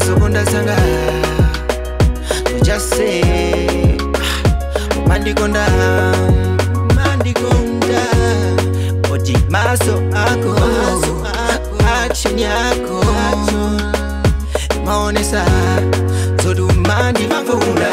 sanga tujase ah, umandikonda mandikonda oti maso ako action yako maonesa zodumandivavula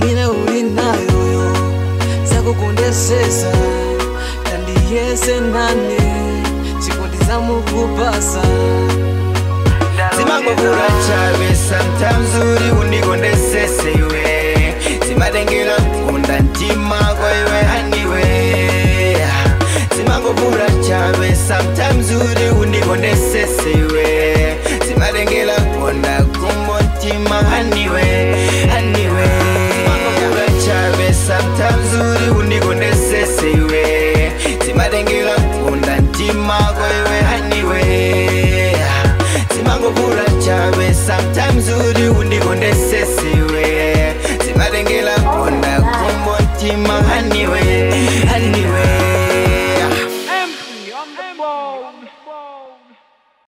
mina urinayoyo sakukundesesa kandiyese nane cikundiza mukupasa zimangokura chave sometimes uri undikondesese iwe zimatengera kunda ndimako iwe haniwe zimangokura chave sometimes uri undikondesese iwe zimatengera kunda kumotima haniwe mzuri undiondesesiwe zimalengela kona kumotimahaniwe